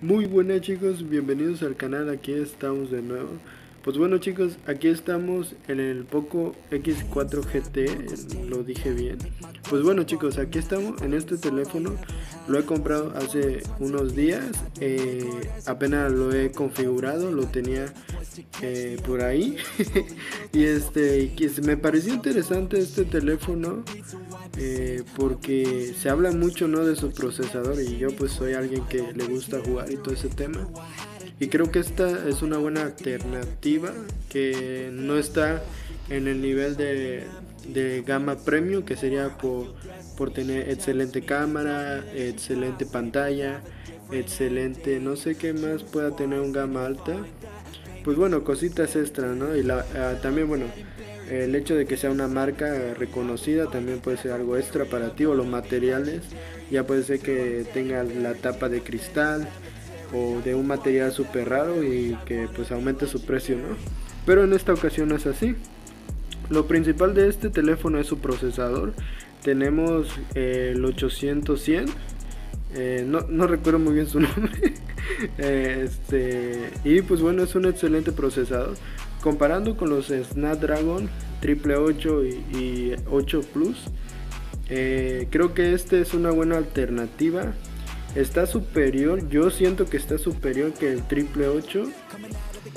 Muy buenas chicos, bienvenidos al canal, aquí estamos de nuevo. Pues bueno chicos, aquí estamos en el Poco X4 GT, lo dije bien. Pues bueno chicos, aquí estamos en este teléfono, lo he comprado hace unos días, eh, apenas lo he configurado, lo tenía eh, por ahí. y este, me pareció interesante este teléfono eh, porque se habla mucho ¿no? de su procesador y yo pues soy alguien que le gusta jugar y todo ese tema. Y creo que esta es una buena alternativa que no está en el nivel de, gama premium, que sería por, por tener excelente cámara, excelente pantalla, excelente, no sé qué más pueda tener un gama alta. Pues bueno, cositas extra, ¿no? Y la, ah, también, bueno, el hecho de que sea una marca reconocida también puede ser algo extra para ti o los materiales. Ya puede ser que tenga la tapa de cristal, o de un material súper raro y que pues aumente su precio, ¿no? Pero en esta ocasión no es así. Lo principal de este teléfono es su procesador. Tenemos el 800 eh, no, no, recuerdo muy bien su nombre. este, y pues bueno, es un excelente procesador. Comparando con los Snapdragon 888 y, y 8 Plus, eh, creo que este es una buena alternativa está superior, yo siento que está superior que el triple 8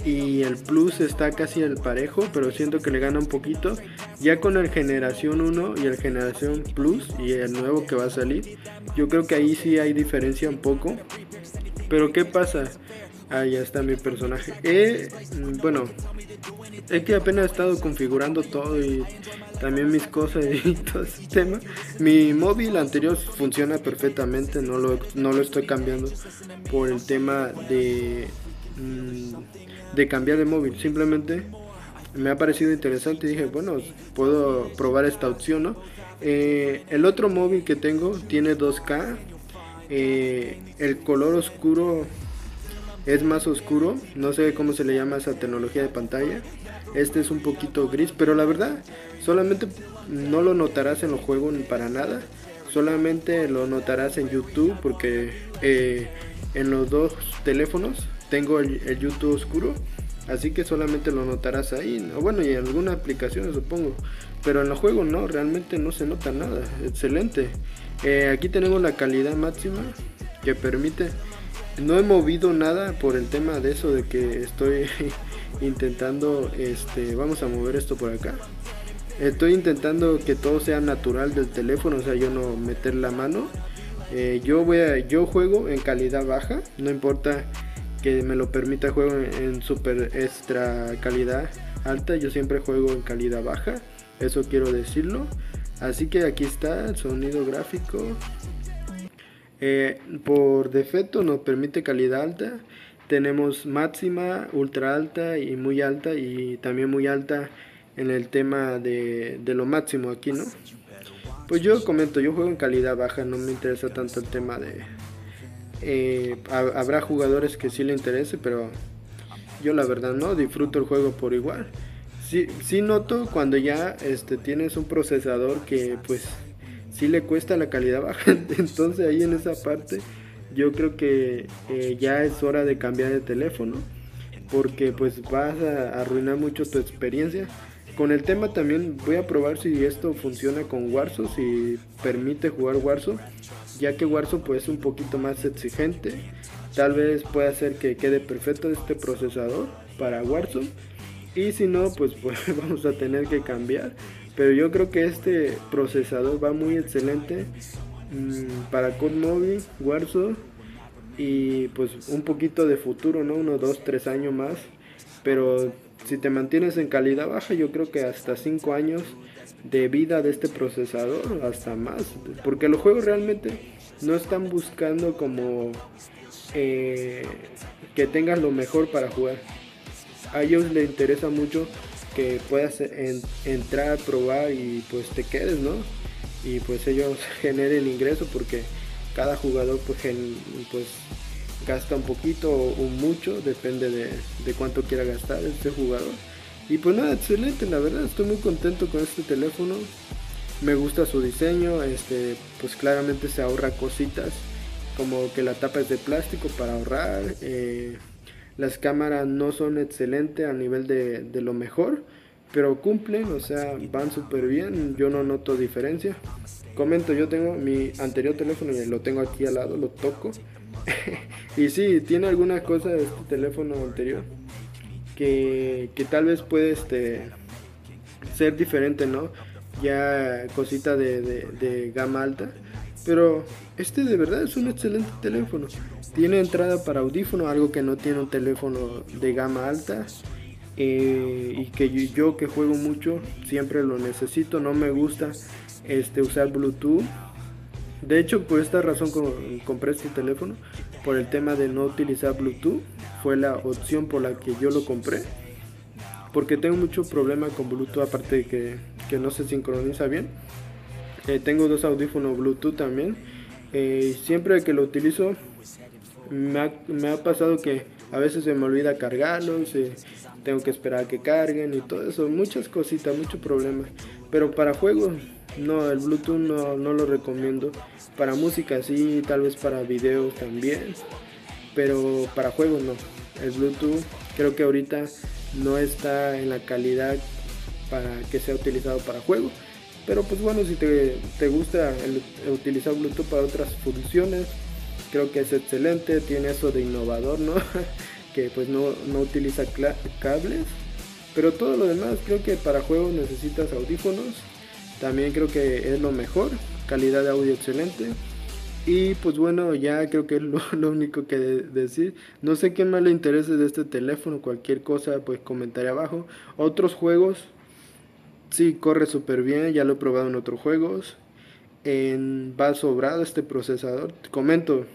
y el plus está casi al parejo, pero siento que le gana un poquito. Ya con el generación 1 y el generación plus y el nuevo que va a salir, yo creo que ahí sí hay diferencia un poco. Pero ¿qué pasa? Ahí está mi personaje. Eh, bueno, es que apenas he estado configurando todo y también mis cosas y todo ese tema. Mi móvil anterior funciona perfectamente, no lo, no lo estoy cambiando por el tema de, mm, de cambiar de móvil. Simplemente me ha parecido interesante y dije, bueno, puedo probar esta opción, ¿no? Eh, el otro móvil que tengo tiene 2K. Eh, el color oscuro es más oscuro. No sé cómo se le llama esa tecnología de pantalla. Este es un poquito gris, pero la verdad, solamente no lo notarás en los juegos para nada. Solamente lo notarás en YouTube porque eh, en los dos teléfonos tengo el, YouTube oscuro. Así que solamente lo notarás ahí. Bueno, y en alguna aplicación supongo. Pero en los juegos no, realmente no se nota nada. Excelente. Eh, aquí tenemos la calidad máxima que permite no he movido nada por el tema de eso de que estoy intentando este vamos a mover esto por acá. Estoy intentando que todo sea natural del teléfono o sea yo no meter la mano. Eh, yo voy yo juego en calidad baja no importa que me lo permita juego en, super extra calidad alta yo siempre juego en calidad baja eso quiero decirlo. Así que aquí está el sonido gráfico eh, por defecto nos permite calidad alta. Tenemos máxima, ultra alta y muy alta y también muy alta en el tema de, lo máximo aquí, ¿no? Pues yo comento, yo juego en calidad baja, no me interesa tanto el tema de... Eh, habrá jugadores que sí le interese, pero yo la verdad no, disfruto el juego por igual. Sí, sí noto cuando ya este, tienes un procesador que pues si le cuesta la calidad baja. Entonces ahí en esa parte yo creo que eh, ya es hora de cambiar de teléfono porque pues vas a arruinar mucho tu experiencia. Con el tema también voy a probar si esto funciona con Warzone, si permite jugar Warzone, ya que Warzone pues es un poquito más exigente. Tal vez pueda hacer que quede perfecto este procesador para Warzone. Y si no, pues, pues vamos a tener que cambiar. Pero yo creo que este procesador va muy excelente mm, para Code Mobile, Warzone y pues un poquito de futuro, ¿no? Unos 2, 3 años más. Pero si te mantienes en calidad baja, yo creo que hasta 5 años de vida de este procesador, hasta más. Porque los juegos realmente no están buscando como eh, que tengas lo mejor para jugar. A ellos les interesa mucho que puedas entrar, probar y pues te quedes, ¿no? Y pues ellos generen ingreso porque cada jugador pues, pues gasta un poquito o mucho, depende de, cuánto quiera gastar este jugador. Y pues nada, excelente, la verdad, estoy muy contento con este teléfono. me gusta su diseño, este, pues claramente se ahorra cositas, como que la tapa es de plástico para ahorrar, eh, las cámaras no son excelentes a nivel de, de lo mejor, pero cumplen, o sea, van súper bien, yo no noto diferencia. Comento, yo tengo mi anterior teléfono y lo tengo aquí al lado, lo toco. y sí, tiene algunas cosas de este teléfono anterior que, que tal vez puede este, ser diferente, ¿no? Ya cosita de, de, gama alta. Pero este de verdad es un excelente teléfono. Tiene entrada para audífono, algo que no tiene un teléfono de gama alta. Eh, y que yo, que juego mucho siempre lo necesito. No me gusta este, usar Bluetooth. De hecho, por esta razón compré este teléfono. Por el tema de no utilizar Bluetooth. Fue la opción por la que yo lo compré porque tengo mucho problema con Bluetooth, aparte de que, no se sincroniza bien. Eh, tengo dos audífonos Bluetooth también. Eh, siempre que lo utilizo, me ha, pasado que a veces se me olvida cargarlos, tengo que esperar a que carguen y todo eso. Muchas cositas, mucho problema. Pero para juegos, no, el Bluetooth no, lo recomiendo. Para música sí, tal vez para videos también. Pero para juegos no. El Bluetooth creo que ahorita no está en la calidad para que sea utilizado para juego. Pero pues bueno, si te, gusta utilizar Bluetooth para otras funciones, creo que es excelente, tiene eso de innovador, ¿no? que pues no, no utiliza cables. Pero todo lo demás, creo que para juegos necesitas audífonos. También creo que es lo mejor, calidad de audio excelente. Y pues bueno, ya creo que es lo, único que decir. No sé qué más le interese de este teléfono, cualquier cosa, pues comentaré abajo. Otros juegos, sí, corre súper bien, ya lo he probado en otros juegos. En, va sobrado este procesador. comento,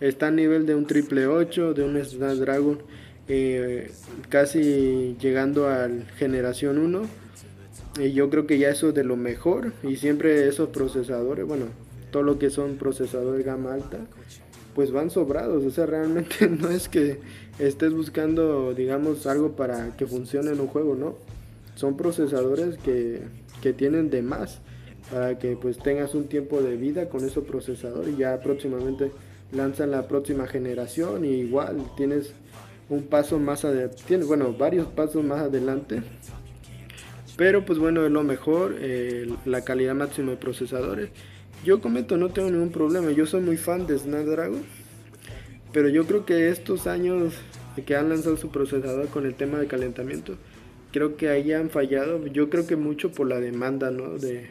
está a nivel de un triple 8, de un Snapdragon, eh, casi llegando a generación 1. Y yo creo que ya eso es de lo mejor. Y siempre esos procesadores, bueno, todo lo que son procesadores de gama alta, pues van sobrados. O sea, realmente no es que estés buscando, digamos, algo para que funcione en un juego, ¿no? Son procesadores que, que tienen de más para que pues tengas un tiempo de vida con esos procesadores y ya próximamente lanzan la próxima generación y igual tienes un paso más adelante, tienes bueno varios pasos más adelante pero pues bueno es lo mejor eh, la calidad máxima de procesadores yo comento, no tengo ningún problema. Yo soy muy fan de Snapdragon. Pero yo creo que estos años que han lanzado su procesador con el tema de calentamiento, creo que ahí han fallado. Yo creo que mucho por la demanda, ¿no? De,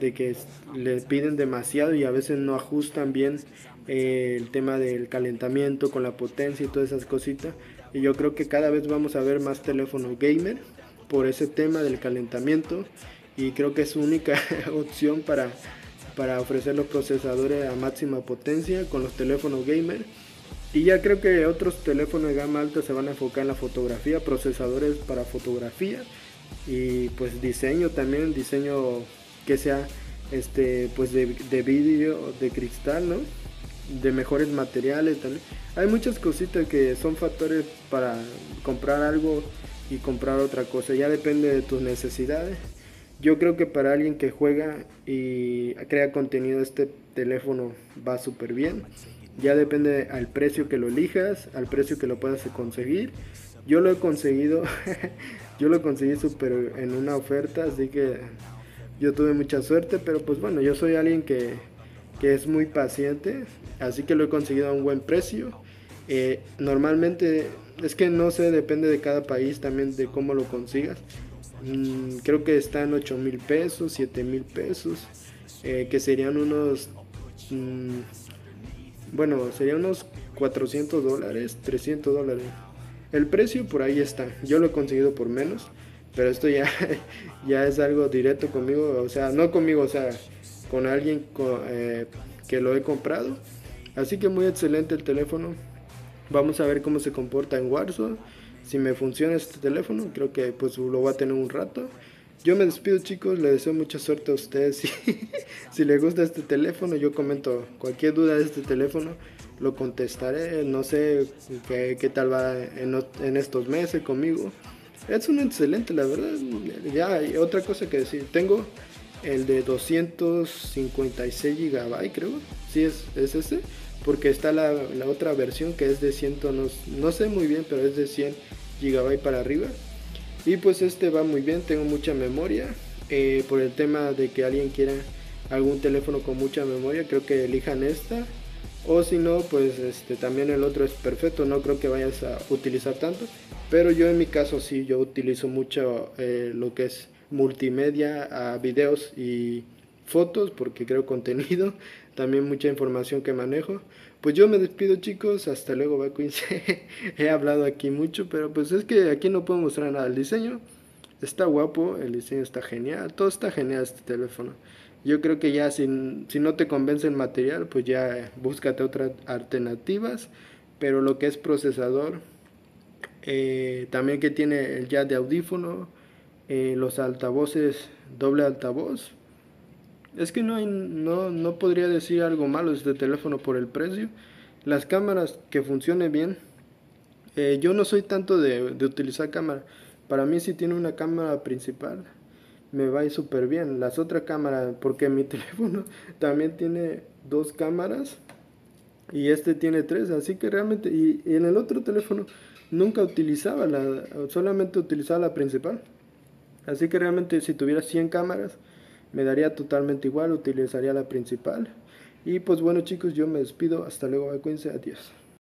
que le piden demasiado y a veces no ajustan bien eh, el tema del calentamiento con la potencia y todas esas cositas. Y yo creo que cada vez vamos a ver más teléfonos gamer por ese tema del calentamiento. Y creo que es su única opción para para ofrecer los procesadores a máxima potencia con los teléfonos gamer. Y ya creo que otros teléfonos de gama alta se van a enfocar en la fotografía, procesadores para fotografía y pues diseño también, diseño que sea este pues de, de vídeo, de cristal, ¿no? De mejores materiales también. Hay muchas cositas que son factores para comprar algo y comprar otra cosa. Ya depende de tus necesidades. Yo creo que para alguien que juega y crea contenido este teléfono va súper bien. Ya depende al precio que lo elijas, al precio que lo puedas conseguir. Yo lo he conseguido, yo lo conseguí súper en una oferta, así que yo tuve mucha suerte, pero pues bueno, yo soy alguien que, que es muy paciente, así que lo he conseguido a un buen precio. Eh, normalmente, es que no sé, depende de cada país también de cómo lo consigas. Mm, creo que está en 8 mil pesos, 7 mil pesos, eh, que serían unos, mm, bueno, serían unos 400 dólares, 300 dólares. El precio por ahí está, yo lo he conseguido por menos, pero esto ya, ya es algo directo conmigo, o sea, no conmigo, o sea, con alguien eh, que lo he comprado. Así que muy excelente el teléfono. Vamos a ver cómo se comporta en Warzone si me funciona este teléfono, creo que pues lo voy a tener un rato. Yo me despido chicos, les deseo mucha suerte a ustedes. Si, si les gusta este teléfono, yo comento cualquier duda de este teléfono, lo contestaré. No sé qué, qué tal va en, estos meses conmigo. Es un excelente, la verdad. Ya hay otra cosa que decir. Tengo el de 256 GB, creo. Sí, es, es ese. Porque está la, otra versión que es de 100, no, no sé muy bien, pero es de 100 GB para arriba. Y pues este va muy bien, tengo mucha memoria. Eh, por el tema de que alguien quiera algún teléfono con mucha memoria, creo que elijan esta. O si no, pues este, también el otro es perfecto, no creo que vayas a utilizar tanto. Pero yo en mi caso sí, yo utilizo mucho eh, lo que es multimedia, videos y fotos, porque creo contenido, también mucha información que manejo. Pues yo me despido chicos, hasta luego Bacuince. He hablado aquí mucho, pero pues es que aquí no puedo mostrar nada. El diseño está guapo, el diseño está genial, todo está genial este teléfono. Yo creo que ya si, si no te convence el material, pues ya búscate otras alternativas. Pero lo que es procesador, eh, también que tiene el jack de audífono, eh, los altavoces, doble altavoz. Es que no, hay, no, no podría decir algo malo de este teléfono por el precio. Las cámaras que funcionen bien. Eh, yo no soy tanto de, de, utilizar cámara. Para mí si tiene una cámara principal me va a súper bien. Las otras cámaras, porque mi teléfono también tiene dos cámaras y este tiene tres. Así que realmente, y en el otro teléfono nunca utilizaba la, solamente utilizaba la principal. Así que realmente si tuviera 100 cámaras, me daría totalmente igual, utilizaría la principal. Y pues bueno chicos, yo me despido, hasta luego, cuídense, adiós.